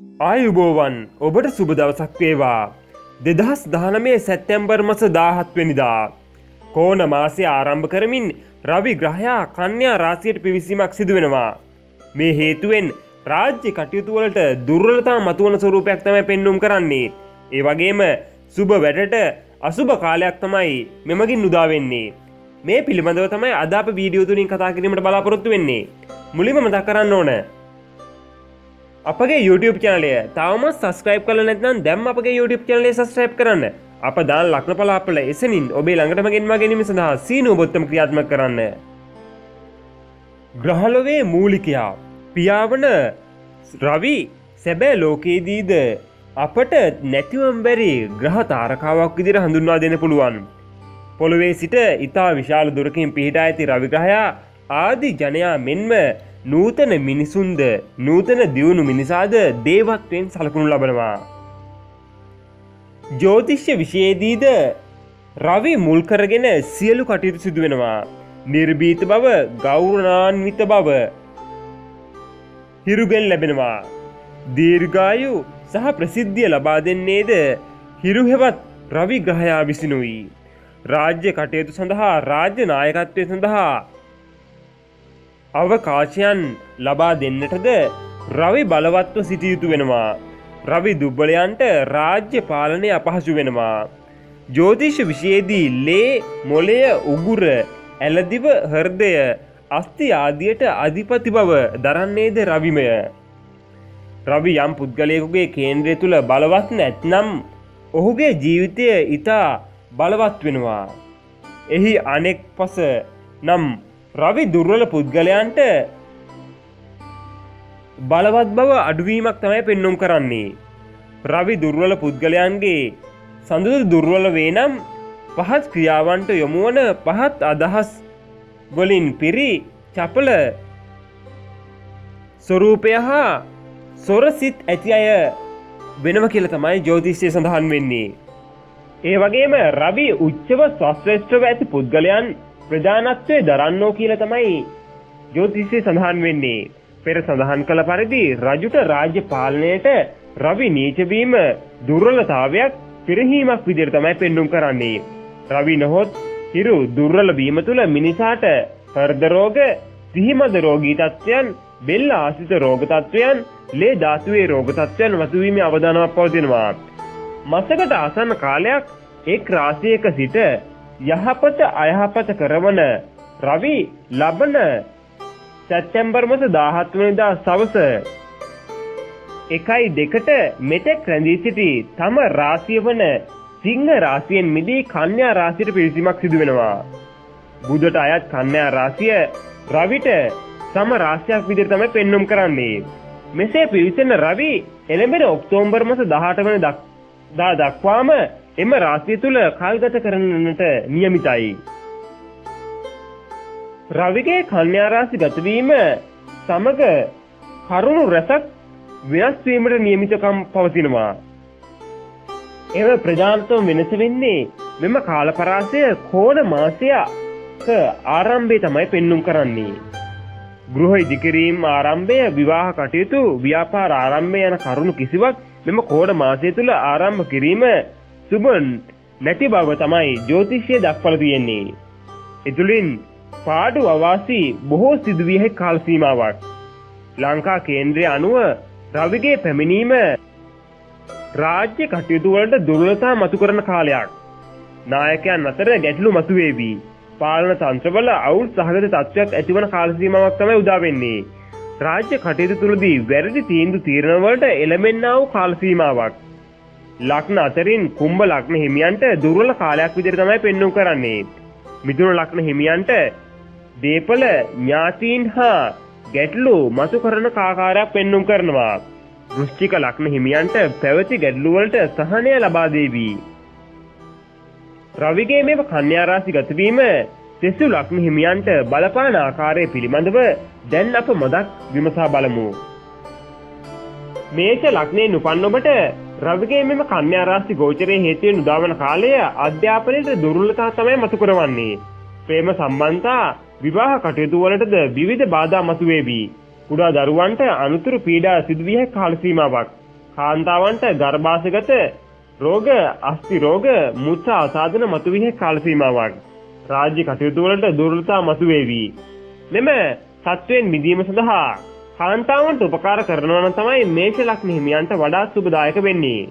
ආයුබෝවන් ඔබට සුබ දවසක් වේවා. දෙදහස් දහනමේ සැත්තැම්බර් මස දාහත්වනිදා. කෝන මාසය ආරම්භ කරමින් රවි ග්‍රහයා කන්‍යා රාසියට පිවිසීමක් සිදුවෙනවා. මේ හේතුවෙන් රාජ්‍ය කටයුතුවලට දුර්වලතා මතුවන ස්වරූපයක් තමයි පෙන්නුම් කරන්නේ. ඒ වගේම සුබ වැඩට අසුභ කාලයක් තමයි මෙමගින් නුදාවෙන්නේ. මේ පිළිබඳව තමයි අදාප වීඩියෝ තුලින් කතා කිරීමට බලාපොරොත්තු වෙන්නේ. මුලින්ම මතක් කරන්න ඕන අපගේ YouTube චනලය තවම සස්ක්‍රයිප් කල නැත්නම් දැම් අපගේ YouTube චනලේ සස්ක්‍රයිප් කරන්න. අප දාල් ලක්න පලාපල එසනින් ඔබේ ළඟටම ගෙන්ම ගැනීම සඳහා සීනු බොත්තම ක්‍රියාත්ම කරන්න. ග්‍රහලොවේ මූලිකයා පියාවන රවි සැබෑ ලෝකයේදීද අපට නැතිවම් බැරි ග්‍රහ තාරකාවක් විදිර හඳුන්වා දෙන පුළුවන්. පොළොවේ සිට ඉතා විශාල දුරකින් පිහිටා ඇති රවිග්‍රහයා ආදි ජනයා මෙන්ම නූතන මිනිසුන්ද නූතන දියුණු මිනිසාද දේවත්වයෙන් සලකුණු ලබනවා. ජෝතිශ්‍ය විශයේදීද රවි මුල්කරගෙන සියලු කටයුතු සිදුවෙනවා. නිර්බීත බව ගෞරනාන්විත බව හිරුගෙන් ලැබෙනවා. දීර්ගායු සහ ප්‍රසිද්ධිය ලබා දෙන්නේද හිරුහෙවත් රවි ග්‍රහයා විසිනුයි. රාජ්‍ය කටයුතු සඳහා රාජ්‍ය නායකත්වය සඳහා අවකාශයන් ලබා දෙන්නටද රවි බලවත්ව සිටියයුතු වෙනවා. රවි දුබ්බලයන්ට රාජ්‍ය පාලනය අපහසු වෙනවා. ජෝතිෂ විශයේදී ලේ මොලය උගුර ඇලදිව හර්දය අස්ති ආදියට අධිපති බව දරන්නේද රවිමය. රවි යම් පුද්ගලයකුගේ කේන්ද්‍රය තුළ බලවත් නැත්නම් ඔහුගේ ජීවිතය ඉතා බලවත් වෙනවා. එහි අනෙක් පස නම් රවි දුර්වල පුද්ගලයන්ට බලවත් බව අඩුවීමක් තමයි පෙන්නුම් කරන්නේ. රවි දුර්වල පුද්ගලයන්ගේ සඳුදු දුර්වල වේනම් පහත් ක්‍රියාවන්ට යොමුවන පහත් අදහස් වලින් පිරි චපල ස්වරූපය හා සොරසිත් ඇති අය වෙනම කියල තමයි ජෝතිශ්‍යය සඳහන් වෙන්නේ. ඒ වගේම රවි උච්චව ස්වස්්‍රේෂ්ඨව ඇති පුද්ගලයන් ප්‍රධානත්වය දරන්නෝ කියල තමයි ජෝතිෂය සඳහන් වෙන්නේ. පෙර සඳහන් කළ පරිදි රජුට රාජ්‍ය පාලනයට රවි නීචවීම දුර්වලතාවයක් පිරහීමක් විදිර තමයි පෙන්නුම් කරන්නේ. රවි නොහොත් හිරු දුර්වල බීම තුළ මිනිසාට හර්දරෝග සිහිමද රෝගී තත්ත්වයන් බෙල්ල ආසිත රෝගතත්වයන් ලේ ධාතුවේ රෝගතත්වයන් වසවීම අවධානවක් පවතිනවා. මසකට ආසන්න කාලයක් එක් රාසියක සිට යහපත අයහපත කරවන රවි ලබන සැත්තැම්බර්මස දාහත්වනදා සවස එකයි දෙකට මෙතෙක් රැඳී සිටි තම රාසිය වන සිංහ රාසියෙන් මිදී කන්‍යා රාසිට පිරිසිමක් සිදුවෙනවා. බුදට අයත් කන්‍යා රාසිය රවිට සම රාශයක් විදිර තම පෙන්නුම් කරන්නේ. මෙසේ පිවිසෙන රවි එළඹෙන ඔක්තෝම්බර්මස දහට වන දා දක්වාම එම රාසිය තුළ කල්ගත කරන්නට නියමිතයි. රවිගේ කන්‍යාරාසි ගතවීම සමග කරුණු රැසක් වෙනස්වීමට නියමිතකම් පවතිනවා. එම ප්‍රජාන්තව වෙනස වෙන්නේ මෙම කාලපරාසය කෝන මාසයක ආරම්භය තමයි පෙන්නුම් කරන්නේ. ගෘහ ඉදිකිරීම් ආරම්භය විවාහ කටයුතු ව්‍යාපාර ආරම්භය යන කරුණු කිසිවක් මෙම කෝඩ මාසය තුළ ආරම්භ කිරීම සුබන් නැති බව තමයි ජෝතිෂය දක්වල තියෙන්නේ. එතුළින් පාඩු අවාසි බොහෝ සිදුවියහ කාල්සීමාවක්. ලංකා කේන්ද්‍රය අනුව රවිගේ පැමිණීම රාජ්‍ය කටයුතුවලට දුර්ලතා මතු කරන කාලයක්. නායකයන් අතර ගැටලු මතුවේවී. පාලන තන්ත්‍රවල අවුල් සහගත තත්ත්වයක් ඇතිවන කාලසීමාවක් තමයි උදාවෙන්නේ. රාජ්‍ය කටයුතු තුළදී වැරදි තීන්දු තීරණවලට එළමෙන්න්නාව කාලසීමාවක්. ලක්න අතරින් කුම්ඹ ලක්න හිමියන්ට දුර්වල කාලයක් විදිර තමයි පෙන්නුම් කරන්නේ. මිදුන ලක්න හිමියන්ට දේපල ඥාතීන් හා ගැටලු මසු කරන කාකාරයක් පෙන්නුම් කරනවා. දෘෂ්ටික ලක්න හිමියන්ට පැවති ගැඩලුවලට සහනය ලබාදේවී. රවිගේ මෙම කන්‍යාරාසි ගතවීම සෙසු ලක්න හිමියන්ට බලපාන ආකාරය පිළිබඳව දැන් අප මොදක් විමසා බලමු. මේෂ ලක්නේ නුපන් ඔබට රවිගේ මෙම කන්‍යාරාසි ගෝචරය හේතුවෙන් උදාවන කාලය අධ්‍යාපනයට දුරුලතා තමයි මතු කරවන්නේ. ප්‍රේම සම්බන්තා විවාහ කටයුතු වලටද විවිධ බාධා මතුවේවී. කුඩා දරුවන්ට අනුතුරු පීඩා සිදුවිය කාලසීමාවක්. කාන්තාවන්ට ගර්භාෂගත රෝග, අස්ථි රෝග, මුත්‍රා අසාධන මතුවිය කාල සීමාවක්. රාජ්‍ය කටයුතු වලට දුර්වලතා මතුවේවි. මෙම සත්වයෙන් මිදීම සඳහා කාන්තාවන්ට උපකාර කරනවා නම් තමයි මේෂ ලග්න හිමියන්ට වඩා සුබදායක වෙන්නේ.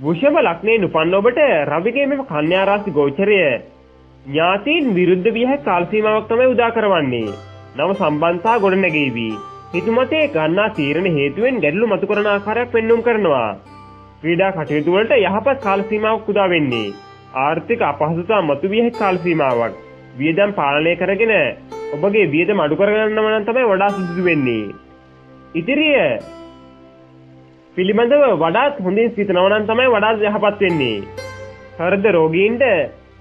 වෘෂභ ලග්නයෙන් උපන්න ඔබට රවිගේ මෙම කන්‍යා රාශි ගෝචරය ඥාතීන් විරුද්ධ විය හැකි කාල සීමාවක් තමයි උදා කරවන්නේ. නව සම්බන්ධතා ගොඩනැගෙවි. හිතුමතේ ගන්නා තීරණ හේතුවෙන් ගැටලු මතු කරන ආකාරයක් පෙන්눔 කරනවා. ක්‍රීඩා කටයුතු වලට යහපත් කාල සීමාවක් උදා වෙන්නේ. ආර්ථික අපහසුතා මතුවිය හැකි කාල සීමාවක්. වියදම් පාලනය කරගෙන ඔබගේ වියදම අඩු කරගන්නම නම් තමයි වඩා සුදුසු වෙන්නේ. ඉතිරිය පිළිබඳව වඩාත් හොඳින් සිතනවා නම් තමයි වඩාත් යහපත් වෙන්නේ. හෘද රෝගීන්ට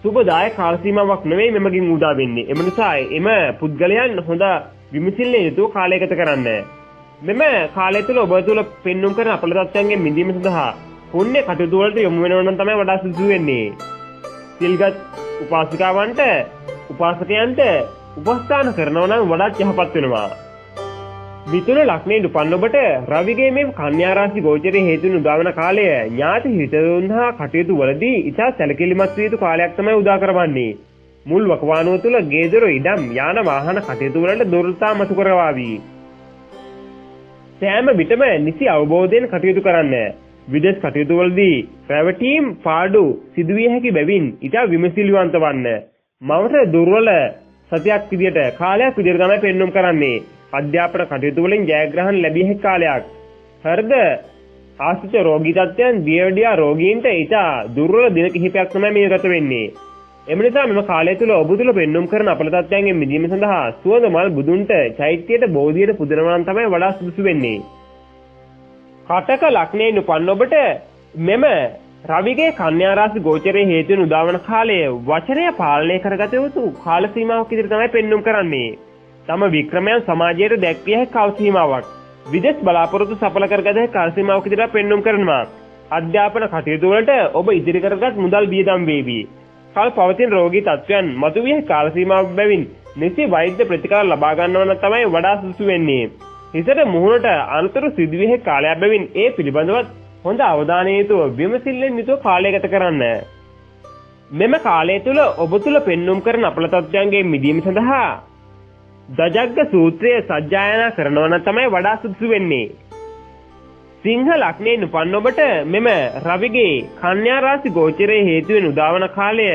සුබදායක කාල සීමාවක් නෙවෙයි මෙමගින් උදා වෙන්නේ. එම නිසා එම පුද්ගලයන් හොඳ විමසිල්ලේ යුතුව කාලය ගත කරන්න. මෙම කාලය තුළ ඔබ තුළ පෙන්눔 කරන අපලතත්වයන්ගෙන් මිදීම සඳහා පුණ්‍ය කටයුතු වලට යොමු වෙනවා නම් තමයි වඩා සුදුසු වෙන්නේ. සිල්ගත් උපාසිකාවන්ට උපාසකයන්ට උපස්ථාන කරනවා නම් වඩාත් යහපත් වෙනවා. මිතුන ලක්ෂණයෙන් උපන්න ඔබට රවිගේ මේ කන්‍යා රාශි ගෝචරයේ හේතුන් උදාවන කාලය ඥාති හිතවුන් හා කටයුතු වලදී ඉතා සැලකිලිමත් විය යුතු කාලයක් තමයි උදා කරවන්නේ. මුල් වකවානුව තුළ ගේදොර ඉඩම් යාන වාහන කටයුතු වලට දුර්ලතා මතු කරවාවි. සෑම විටම නිසි අවබෝධයෙන් කටයුතු කරන්න. විදේශ කටයුතු වලදී රැවටීම් පාඩු සිදුවිය හැකි බැවින් ඉතා විමසිලිවන්ත වන්න. මවට දුර්වල සතියක් විදියට කාලයක් විදියට තමයි පෙන්눔 කරන්නේ. අධ්‍යාපන කටයුතු වලින් ජයග්‍රහණ ලැබිය හැකි කාලයක්. හරිද? ආශ්‍රිත රෝගී තත්ත්වයන් දියවැඩියා රෝගීන්ට ඉතා දුර්වල දින කිහිපයක් තමයි මේ ගත වෙන්නේ. එම නිසා මෙම කාලය තුළ ඔබ තුළ පෙන්눔 කරන අපල තත්ත්වයන්ගෙන් මිදීම සඳහා සුවඳ මල් බුදුන්ට චෛත්‍යයට බෝධියට පුදනවා නම් තමයි වඩා සුදුසු වෙන්නේ. කටක ලග්නයෙන් උපන් ඔබට මෙම රවිගේ කන්‍යා රාශි ගෝචරයේ හේතුවෙන් උදාවන කාලය වචනය පාලනය කරගත යුතු කාල සීමාවක් ඉදිරියට තමයි පෙන්눔 කරන්නේ. තම වික්‍රමයන් සමාජයට දැක්විය හැකි කාල සීමාවක්. විදේශ බලාපොරොත්තු සඵල කරගත හැකි කාල සීමාවක් ඉදිරියට පෙන්눔 කරනවා. අධ්‍යාපන කටයුතු වලට ඔබ ඉදිරි කරගත් මුදල් වියදම් වේවි. කල් පවතින රෝගී තත්ත්වයන් මතුවිය කාල සීමාවක් බැවින් නිසි වෛද්‍ය ප්‍රතිකාර ලබා ගන්නවන තමයි වඩා සුදුසු වෙන්නේ. හිතට මුහුණට අනතුරු සිදුවිය හැකි කාලයක් බැවින් ඒ පිළිබඳවත් හොඳ අවධානය යුතුව විමසිල්ලෙන් යුතුව කාලය ගත කරන්න. මෙම කාලය තුළ ඔබ තුළ පෙන්눔 කරන අපල තත්ත්වයන්ගේ මිදීම සඳහා දජග්ග සූත්‍රය සජ්ජායනා කරනවන තමයි වඩා සුදුසු වෙන්නේ. සිංහ ලක්නයෙන් උපන් ඔබට මෙම රවිගේ කන්‍යා රාශි ගෝචරයේ හේතුවෙන් උදාවන කාලය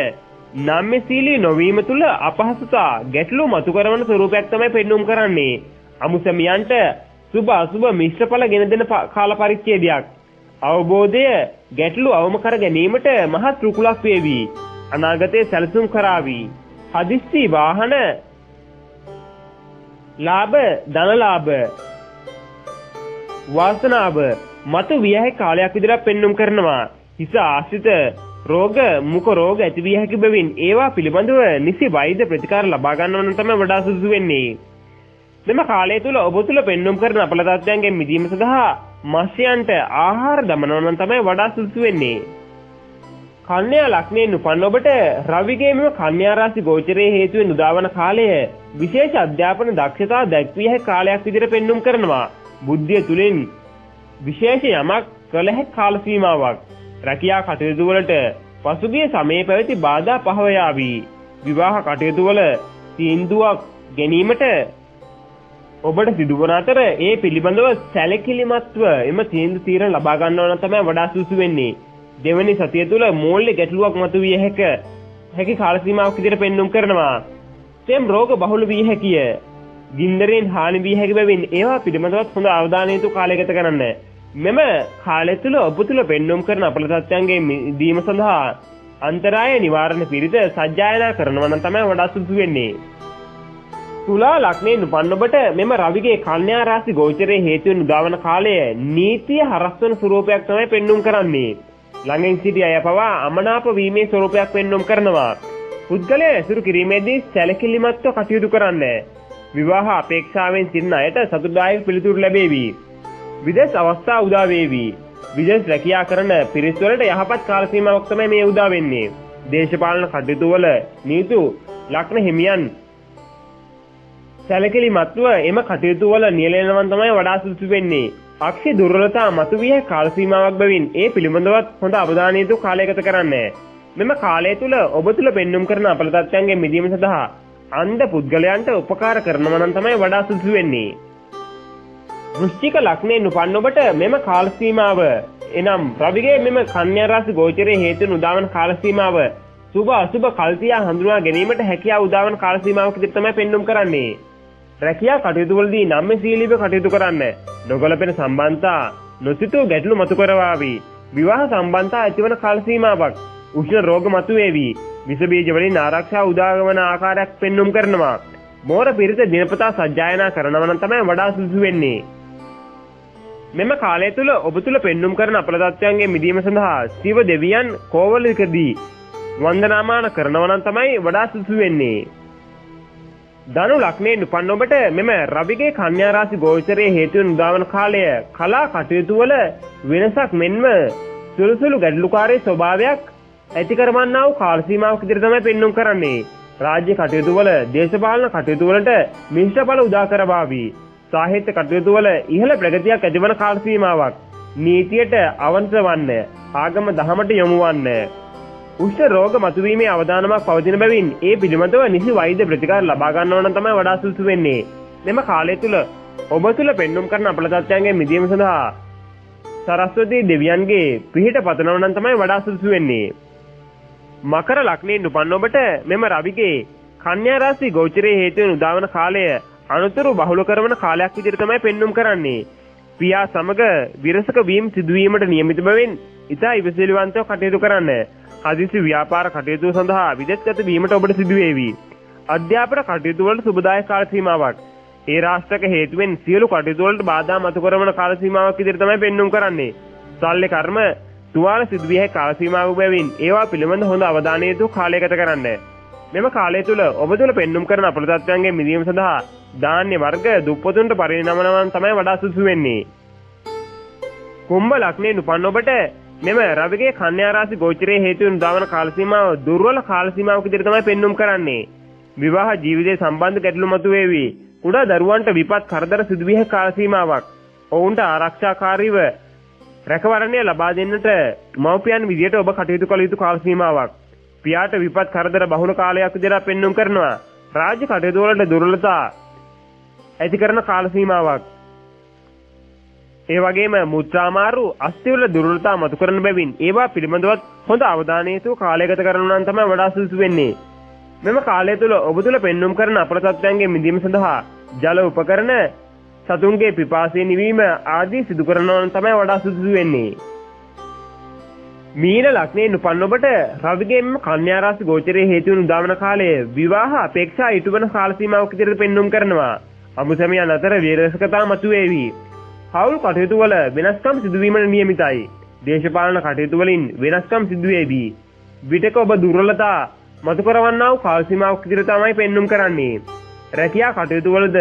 නම්මසීලී නොවීම තුළ අපහසුතා ගැටලු මතු කරවන ස්වරූපයක් තමයි පෙන්눔 කරන්නේ. අමුසැමියන්ට සුභ අසුභ මිශ්‍රඵල ගෙන දෙන කාල පරිච්ඡේදයක්. අවබෝධය ගැටලු අවම කර ගැනීමට මහත් රුකුලක් වේවි. අනාගතයේ සැලසුම් කරાવી. හදිස්සි වාහන ලාභ ධනලාභ වාසනාව මතු විය හැකි කාලයක් විදිහට පෙන්눔 කරනවා. හිස ආශ්‍රිත රෝග මුඛ රෝග ඇති විය හැකි බැවින් ඒවා පිළිබඳව නිසි වෛද්‍ය ප්‍රතිකාර ලබා ගන්නවන තමයි වඩා සුදුසු වෙන්නේ. මෙම කාලය තුල ඔබ තුල පෙන්눔 කරන අපල තත්ත්වයන්ගෙන් මිදීම සඳහා මත්ස්‍යයන්ට ආහාර දමනවා නම් තමයි වඩා සුදුසු වෙන්නේ. කන්‍යා ලග්නයෙන් උපන් ඔබට රවිගේ මෙම කන්‍යා රාශි ගෝචරයේ හේතුවෙන් උදාවන කාලය විශේෂ අධ්‍යාපන දක්ෂතා දැක්විය හැකි කාලයක් විදිහට පෙන්눔 කරනවා. බුද්ධිය තුලින් විශේෂ යමක් කළ හැකි කාල සීමාවක්. රැකියා කටයුතු වලට පසුගිය සමයේ පැවති බාධා පහව යාවි. විවාහ කටයුතු වල තීන්දුවක් ගැනීමට ඔබට සිදුවන අතර ඒ පිළිබඳව සැලකිලිමත්ව එම තීන්දුව තීරණ ලබා ගන්නව නම් තමයි වඩා සුසු වෙන්නේ. දෙවැනි සතිය තුළ මූල්‍ය ගැටලුවක් මතුවිය හැක. හැකි කාල සීමාවක් විදිහට පෙන්눔 කරනවා. සෙම් රෝග බහුල විය හැකිය. ගින්දරෙන් හානි වී හැකි බැවින් ඒවා පිළිබඳවත් හොඳ අවධානය යොමු කාලය ගත කරන්න. මෙම කාලය තුළ ඔබ තුළ පෙන්눔 කරන අපල තත්ත්වයන්ගේ දීම සඳහා අන්තරාය නිවාරණ පිරිත සජ්ජායනා කරනවා නම් තමයි වඩා සුදුසු වෙන්නේ. තුලා ලග්නයෙන් උපන් ඔබට මෙම රවිගේ කන්‍යා රාශි ගෝචරයේ හේතුවෙන් උදාවන කාලය නීතිය හරස්වන ස්වරූපයක් තමයි පෙන්눔 කරන්නේ. ළඟින් සිටි අය පවා අමනාප වීමේ ස්වරූපයක් පෙන්눔 කරනවා. පුද්ගලයා ඇසුරු කිරීමේදී සැලකිලිමත්ව කටයුතු කරන්න. විවාහ අපේක්ෂාවෙන් සිටින අයට සතුටුදායක පිළිතුරු ලැබේවි. විදේශ අවස්ථා උදා වේවි. විදේශ රැකියා කරන පිරිස් වලට යහපත් කාල සීමාවක් තමයි මේ උදා වෙන්නේ. දේශපාලන කටයුතු වල නීතු ලග්න හිමියන් සැලකිලිමත්ව එම කටයුතු වල නියැලෙනවන් තමයි වඩා සුදුසු වෙන්නේ. අක්ෂි දුර්වලතා මතුවිය කාල සීමාවක් බැවින් ඒ පිළිබඳවත් හොඳ අවධානය යොමු කාලයගත කරන්න. මෙම කාලය තුල ඔබ තුල පෙන්눔 කරන අපල තත්ත්වයන්ගෙන් මිදීම සඳහා අන්ධ පුද්ගලයන්ට උපකාර කරනවා නම් තමයි වඩා සුදුසු වෙන්නේ. වෘශ්චික ලග්නයෙන් උපන් ඔබට මෙම කාල සීමාව එනම් රවිගේ මෙම කන්‍යා රාශි ගෝචරයේ හේතුන් උදාවන කාල සීමාව සුභ අසුභ කල්තියා හඳුනා ගැනීමට හැකියාව උදාවන කාල සීමාවක විදිහට තමයි පෙන්눔 කරන්නේ. රැකියා කටයුතු වලදී නම්‍යශීලීව කටයුතු කරන්න. නොගැලපෙන සම්බන්ධතා නොසිතූ ගැටලු මතු කරවාවි. විවාහ සම්බන්ධතා ඇතිවන කාල සීමාවක්. උෂ්ණ රෝග මතුවේවි. විස බීජ වලින් ආරක්ෂා උදාගමන ආකාරයක් පෙන්눔 කරනවා. මෝර පිරිත දිනපතා සජ්ජායනා කරනවා නම් තමයි වඩා සුදුසු වෙන්නේ. මෙම කාලය තුළ ඔබ තුළ පෙන්눔 කරන අපලදත්වයන්ගේ මිදීම සඳහා සිව දෙවියන් කෝවලකදී වන්දනාමාන කරනවනන් තමයි වඩා සුසු වෙන්නේ. ධනු ලක්නයෙන් උපන් ඔබට මෙම රවිගේ කන්‍යාරාසි ගෝචරයේ හේතුවන් උදාවන කාලය කලා කටයුතුවල වෙනසක් මෙන්ම සුළුසුළු ගැඩලුකාරය ස්වභාවයක් ඇතිකරමන්නාව කාල්සීමාවක් දිරිතම පෙන්නුම් කරන්නේ. රාජ්‍ය කටයුතුවල දේශපාලන කටයුතුවලට මිශ්‍ර පල උදා කරවාවී. සාහිත්‍ය කටයුතුවල ඉහළ ප්‍රගතියක් ඇතිවන කාල්සීමාවක්. නීතියට අවන්ත වන්න ආගම දහමට යොමුවන්න. උෂ්ට රෝග මතුවීමේ අවධානමක් පවතින බැවින් ඒ පිළිබඳව නිසි වෛද්‍ය ප්‍රතිකාර ලබා ගන්නවන තමයි වඩා සුසු වෙන්නේ. මෙම කාලය තුළ ඔබ තුළ පෙන්නුම් කරන අපලතත්වයන්ගේ මිදීම සඳහා සරස්වතී දෙවියන්ගේ පිහිට පතනවනන් තමයි වඩා සුසු වෙන්නේ. මකර ලක්නයෙන් උපන්න ඔබට මෙම රවිගේ කන්‍යා රාශි ගෝචරයේ හේතුවෙන් උදාවන කාලය අනුතුරු බහුල කරවන කාලයක් විදිහට තමයි පෙන්눔 කරන්නේ. පියා සමග විරසක වීම සිදුවීමට නියමිත බැවින් ඉතා ඉවසිලිවන්තව කටයුතු කරන්න. හදිසි ව්‍යාපාර කටයුතු සඳහා විදෙස්ගත වීමට ඔබට සිදුවේවි. අධ්‍යාපන කටයුතු වලට සුබදායක කාල සීමාවක්. ඒ රාෂ්ට්‍රක හේතුවෙන් සියලු කටයුතු වලට බාධා මතු කරන කාල සීමාවක් විදිහට තමයි පෙන්눔 කරන්නේ. සල්ලි කර්ම තුවාල සිදුවිය හැකි කාල සීමාවක් බැවින් ඒවා පිළිබඳ හොඳ අවධානය යොමු කාලයකට කරන්න. මෙම කාලය තුල ඔබ තුල පෙන්눔 කරන අපලතත්වයන්ගේ මිදීම සඳහා ධාන්‍ය වර්ග දුප්පතුන්ට පරිණමනවන් තමයි වඩා සුසු වෙන්නේ. කුම්භ ලග්නයෙන් උපන් ඔබට මෙම රවිගේ කන්‍යා රාශි ගෝචරයේ හේතුවෙන් උදාවන කාල සීමාව දුර්වල කාල සීමාවක විදිහට තමයි පෙන්눔 කරන්නේ. විවාහ ජීවිතයේ සම්බන්ධ ගැටලු මතුවේවි. කුඩා දරුවන්ට විපත් කරදර සිදුවිය කාල සීමාවක්. ඔවුන්ට ආරක්ෂාකාරීව රැකවරණය ලබා දෙන්නට මව්පියන් විදියට ඔබ කටයුතු කළ යුතු කාල සීමාවක්. පියාට විපත් කරදර බහුල කාලයක් විදිහට පෙන්눔 කරනවා. රාජ්‍ය කටයුතු වලට දුර්වලතා ඇති කරන කාල සීමාවක්. ඒ වගේම මුත්‍රාමාරු අස්තිවල දුර්වලතා මතු කරන බැවින් ඒවා පිළිබඳවත් හොඳ අවධානය යොමු කාලයගත කරනවා නම් තමයි වඩා සුදුසු වෙන්නේ. මෙම කාලය තුළ ඔබ තුළ පෙන්눔 කරන අපරසත්වයන්ගේ මිදීම සඳහා ජල උපකරණ සතුන්ගේ පිපාසය නිවීම ආදී සිදු කරනවා තමයි වඩා සුදුසු වෙන්නේ. මීන ලක්නයෙන් උපන් ඔබට රවිගෙන්ම කන්‍යා රාශි ගෝචරයේ හේතු වුණු උදාවන කාලයේ විවාහ අපේක්ෂා ඉටු වන කාල සීමාවක් විදිහට පෙන්눔 කරනවා. අමුසැමියන් අතර වීරසකතා මතුවේවි. හවුල් කටයුතුවල වෙනස්කම් සිදුවීමට නියමිතයි. දේශපාලන කටයුතුවලින් වෙනස්කම් සිදුවේදී. විටක ඔබ දුර්වලතා මතුකරවන්නාව කාල්සිමාවක් දිරතමයි පෙන්නුම් කරන්නේ. රැකයා කටයුතුවලද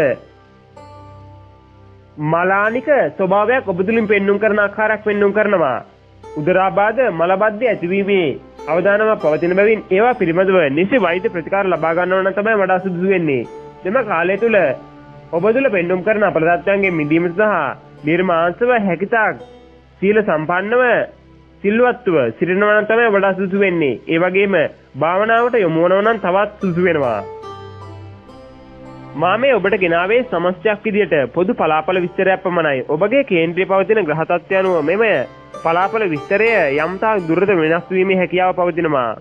මලානික ස්වභාවයක් ඔබතුළින් පෙන්නුම් කරන ආකාරයක් පෙන්නුම් කරනවා. උදරාබාද මලබද්ධ ඇතිවීමේ අවධානම පවතින බැවින් ඒවා පිළිබඳව නිසි වෛත ප්‍රතිකාර ලබාගන්නවන තමයි වඩා සුදුසු වෙන්නේ. දෙම කාලය තුළ ඔබ තුළ පෙන්නුම් කරන අපරදත්වයන්ගේ මිදීම සහ නිර්මාංශව හැකිතාක් සීල සම්පන්නව සිල්වත්ව සිටිනවා නම් තමයි වඩා සුදුසු වෙන්නේ. ඒ වගේම භාවනාවට යොමු වෙනවා නම් තවත් සුදුසු වෙනවා. මා මේ ඔබට ගෙනාවේ සමස්තයක් විදියට පොදු පලාපල විස්තරයක් පමණයි. ඔබගේ කේන්ද්‍රයේ පවතින ග්‍රහ තත්ත්වය අනුව මෙම පලාපල විස්තරය යම්තාක් දුරට වෙනස් වීමේ හැකියාව පවතිනවා.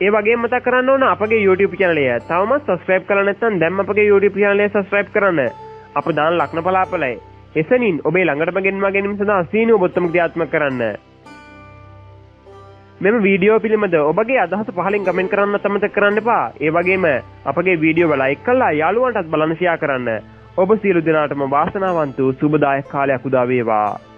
ඒ වගේ මතක් කරන්න ඕන අපගේ YouTube channelය. තවමත් subscribe කරලා නැත්නම් දැන් අපගේ YouTube channelය subscribe කරන්න. අප දාන ලග්න පලාපලයි. එසනින් ඔබේ ළඟටම ගෙන්වා ගැනීම සඳහා සීනුව බොත්තම ක්‍රියාත්මක කරන්න. මෙම වීඩියෝ පිළිබඳ ඔබගේ අදහස පහලින් කමෙන්ට් කරන්න අමතක කරන්න එපා. ඒ වගේම අපගේ වීඩියෝ ලයික් කරලා යාළුවන්ටත් බලන්න ෂෙයා කරන්න. ඔබ සියලු දෙනාටම වාසනාවන්ත සුබදායක කාලයක් උදා වේවා.